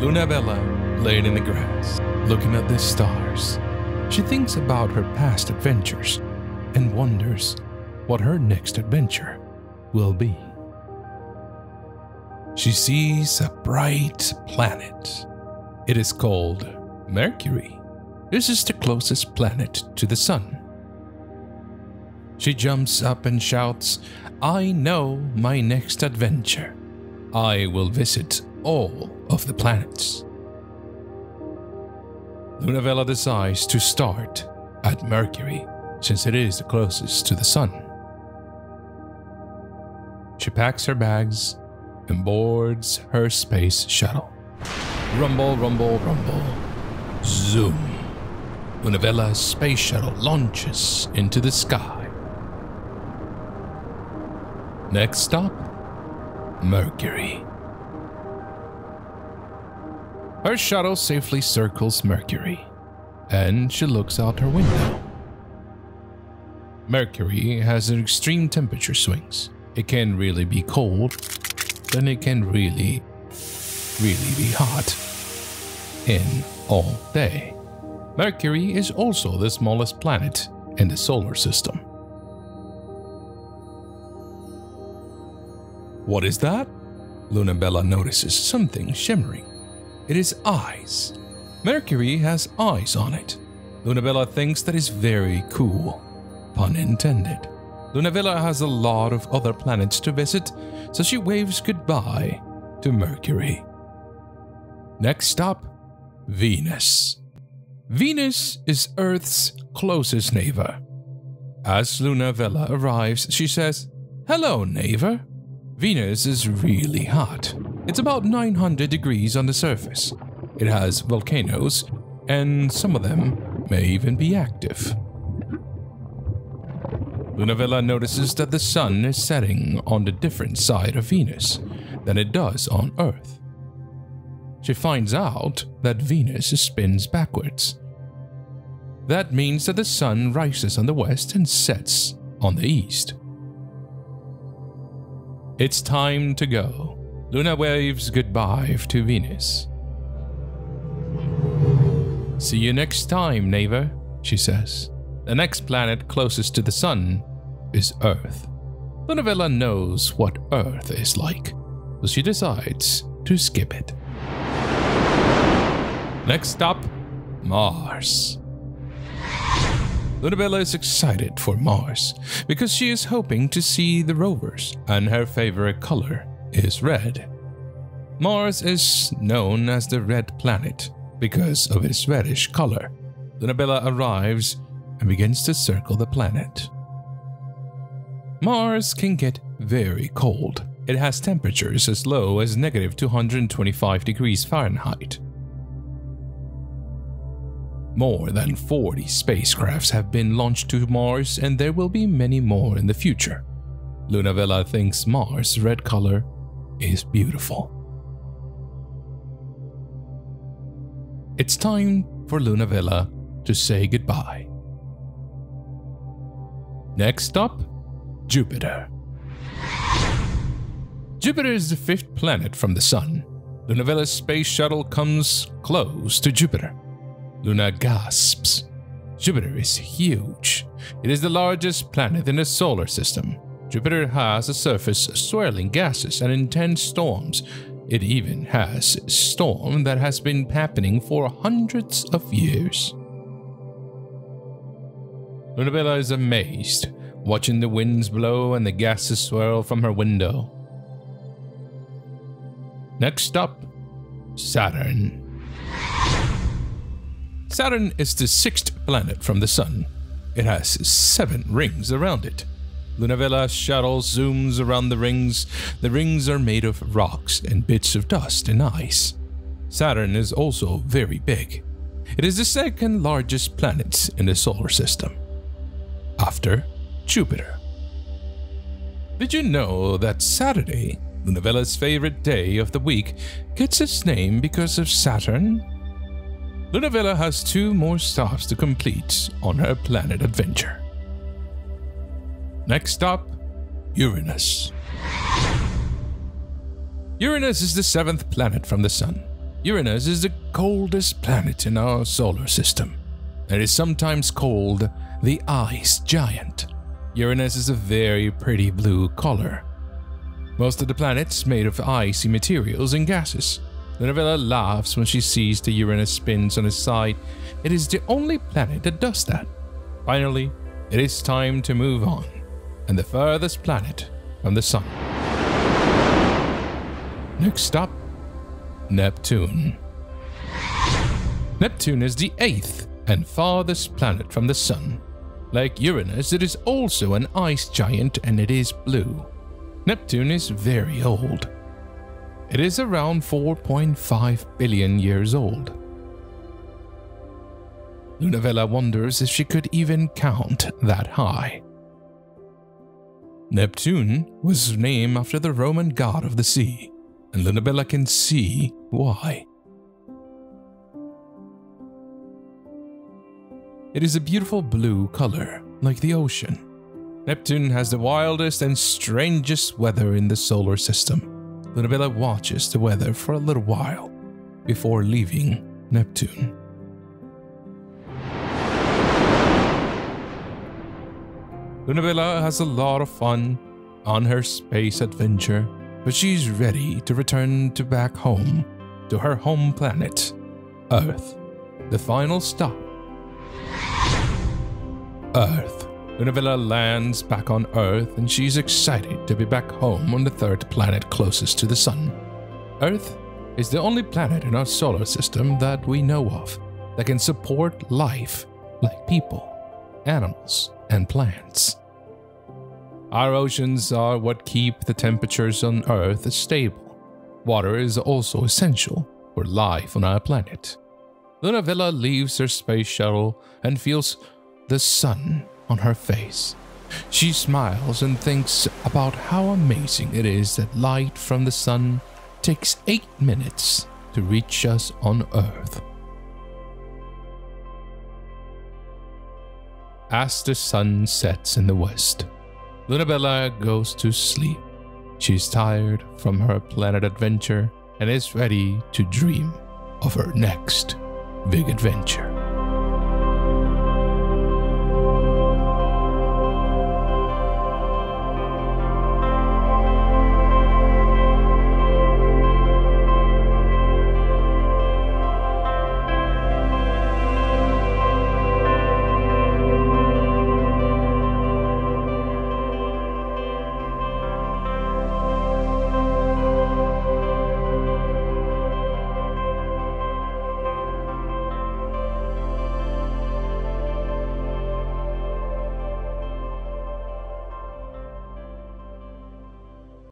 Luna Bella laid in the grass, looking at the stars. She thinks about her past adventures and wonders what her next adventure will be. She sees a bright planet. It is called Mercury. This is the closest planet to the Sun. She jumps up and shouts, I know my next adventure. I will visit all of the planets. Luna Bella decides to start at Mercury since it is the closest to the Sun. She packs her bags and boards her space shuttle. Rumble, rumble, rumble. Zoom. Luna Bella's space shuttle launches into the sky. Next stop Mercury. Her shuttle safely circles Mercury, and she looks out her window. Mercury has an extreme temperature swings. It can really be cold, then it can really, really be hot in all day. Mercury is also the smallest planet in the solar system. What is that? Lunabella notices something shimmering. It is eyes. Mercury has eyes on it. Lunabella thinks that is very cool. Pun intended. Luna Bella has a lot of other planets to visit, so she waves goodbye to Mercury. Next stop, Venus. Venus is Earth's closest neighbor. As Luna Bella arrives, she says, Hello, neighbor. Venus is really hot. It's about 900 degrees on the surface. It has volcanoes, and some of them may even be active. Luna Bella notices that the sun is setting on the different side of Venus than it does on Earth. She finds out that Venus spins backwards. That means that the sun rises on the west and sets on the east. It's time to go. Luna waves goodbye to Venus. See you next time, neighbor, she says. The next planet closest to the sun is Earth. Luna Bella knows what Earth is like, so she decides to skip it. Next stop, Mars. Lunabella is excited for Mars because she is hoping to see the rovers, and her favorite color is red. Mars is known as the red planet because of its reddish color. Lunabella arrives and begins to circle the planet. Mars can get very cold. It has temperatures as low as negative 225 degrees Fahrenheit. More than 40 spacecrafts have been launched to Mars, and there will be many more in the future. Luna Bella thinks Mars' red color is beautiful. It's time for Luna Bella to say goodbye. Next stop, Jupiter. Jupiter is the fifth planet from the Sun. Luna Bella's space shuttle comes close to Jupiter. Luna gasps. Jupiter is huge. It is the largest planet in the solar system. Jupiter has a surface swirling gases and intense storms. It even has a storm that has been happening for hundreds of years. Lunabella is amazed, watching the winds blow and the gases swirl from her window. Next up, Saturn. Saturn is the sixth planet from the Sun. It has seven rings around it. Luna Bella's shuttle zooms around the rings. The rings are made of rocks and bits of dust and ice. Saturn is also very big. It is the second largest planet in the solar system, after Jupiter. Did you know that Saturday, Luna Bella's favorite day of the week, gets its name because of Saturn? Luna Bella has two more stops to complete on her planet adventure. Next stop, Uranus. Uranus is the seventh planet from the Sun. Uranus is the coldest planet in our solar system. It is sometimes called the ice giant. Uranus is a very pretty blue color. Most of the planet's made of icy materials and gases. Lunabella laughs when she sees the Uranus spins on its side. It is the only planet that does that. Finally, it is time to move on, and the furthest planet from the Sun. Next stop, Neptune. Neptune is the eighth and farthest planet from the Sun. Like Uranus, it is also an ice giant and it is blue. Neptune is very old. It is around 4.5 billion years old. Luna Bella wonders if she could even count that high. Neptune was named after the Roman god of the sea, and Lunabella can see why. It is a beautiful blue color, like the ocean. Neptune has the wildest and strangest weather in the solar system. Lunabella watches the weather for a little while before leaving Neptune. Lunabella has a lot of fun on her space adventure, but she's ready to return to back home, to her home planet, Earth, the final stop Earth. Luna Bella lands back on Earth and she's excited to be back home on the third planet closest to the Sun. Earth is the only planet in our solar system that we know of that can support life like people, animals, and plants. Our oceans are what keep the temperatures on Earth stable. Water is also essential for life on our planet. Luna Bella leaves her space shuttle and feels the sun on her face. She smiles and thinks about how amazing it is that light from the sun takes eight minutes to reach us on Earth. As the sun sets in the west, Lunabella goes to sleep. She's tired from her planet adventure and is ready to dream of her next big adventure.